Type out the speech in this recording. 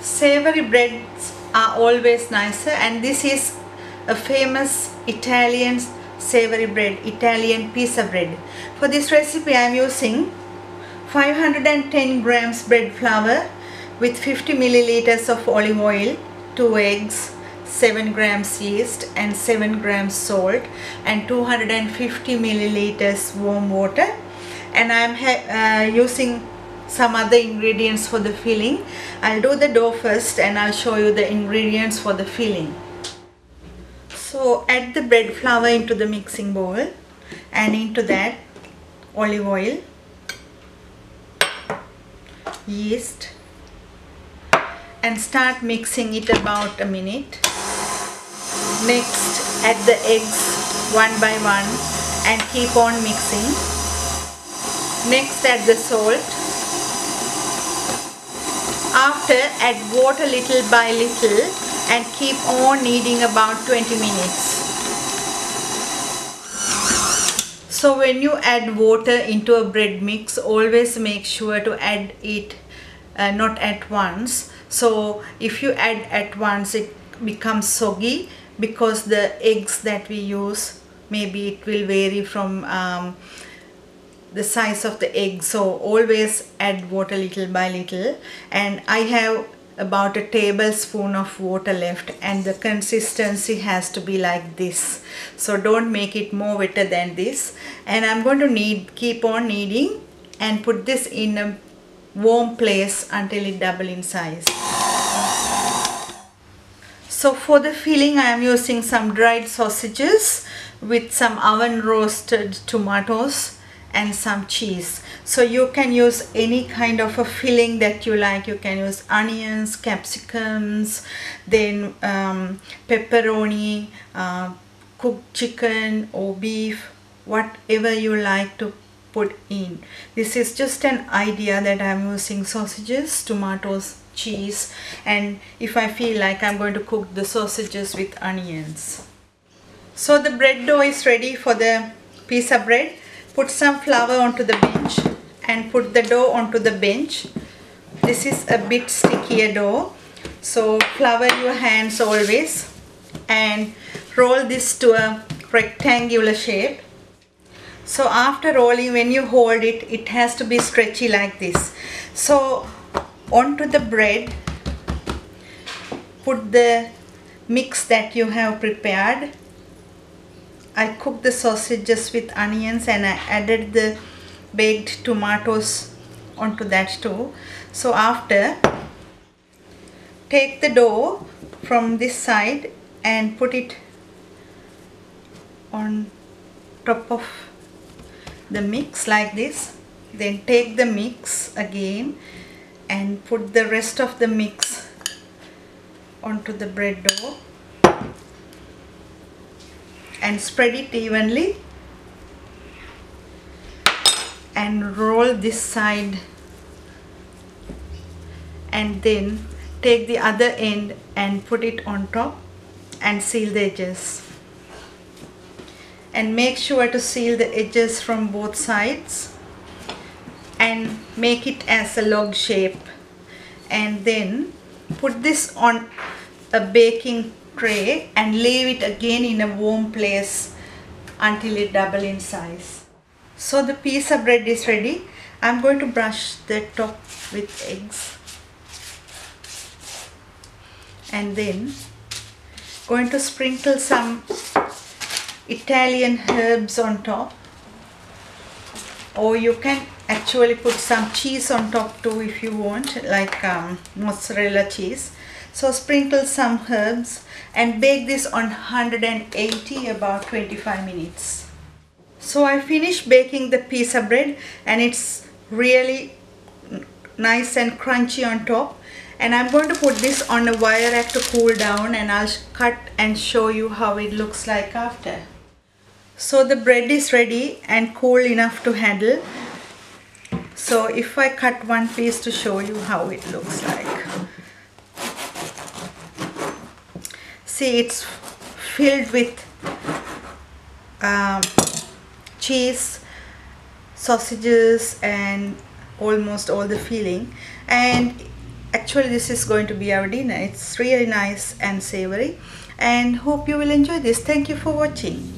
savory breads are always nicer and this is a famous Italian savory bread, Italian pizza bread. For this recipe I am using 510 grams bread flour with 50 milliliters of olive oil, 2 eggs, 7 grams yeast and 7 grams salt and 250 milliliters warm water and I am uh, using some other ingredients for the filling. I'll do the dough first and I'll show you the ingredients for the filling. So add the bread flour into the mixing bowl and into that olive oil, yeast and start mixing it about a minute. Next add the eggs one by one and keep on mixing. Next add the salt after add water little by little and keep on kneading about 20 minutes. So when you add water into a bread mix always make sure to add it uh, not at once. So if you add at once it becomes soggy because the eggs that we use maybe it will vary from um, the size of the egg. So always add water little by little. And I have about a tablespoon of water left. And the consistency has to be like this. So don't make it more wetter than this. And I'm going to knead keep on kneading. And put this in a warm place until it double in size. So for the filling I am using some dried sausages with some oven roasted tomatoes and some cheese. So you can use any kind of a filling that you like. You can use onions capsicums then um, pepperoni uh, cooked chicken or beef whatever you like to put in. This is just an idea that I'm using sausages tomatoes cheese and if I feel like I'm going to cook the sausages with onions. So the bread dough is ready for the pizza bread put some flour onto the bench and put the dough onto the bench. This is a bit stickier dough. So flour your hands always and roll this to a rectangular shape. So after rolling when you hold it it has to be stretchy like this. So onto the bread put the mix that you have prepared I cooked the sausages with onions and I added the baked tomatoes onto that too. So after, take the dough from this side and put it on top of the mix like this. Then take the mix again and put the rest of the mix onto the bread dough and spread it evenly. And roll this side. And then take the other end and put it on top and seal the edges. And make sure to seal the edges from both sides. And make it as a log shape. And then put this on a baking tray and leave it again in a warm place until it double in size. So the pizza bread is ready. I'm going to brush the top with eggs and then going to sprinkle some Italian herbs on top or you can actually put some cheese on top too if you want like um, mozzarella cheese so sprinkle some herbs and bake this on 180 about 25 minutes. So I finished baking the pizza bread and it's really nice and crunchy on top and I'm going to put this on a wire rack to cool down and I'll cut and show you how it looks like after. So the bread is ready and cool enough to handle. So if I cut one piece to show you how it looks like. See it's filled with um, cheese sausages and almost all the filling. And actually this is going to be our dinner. It's really nice and savory. And hope you will enjoy this. Thank you for watching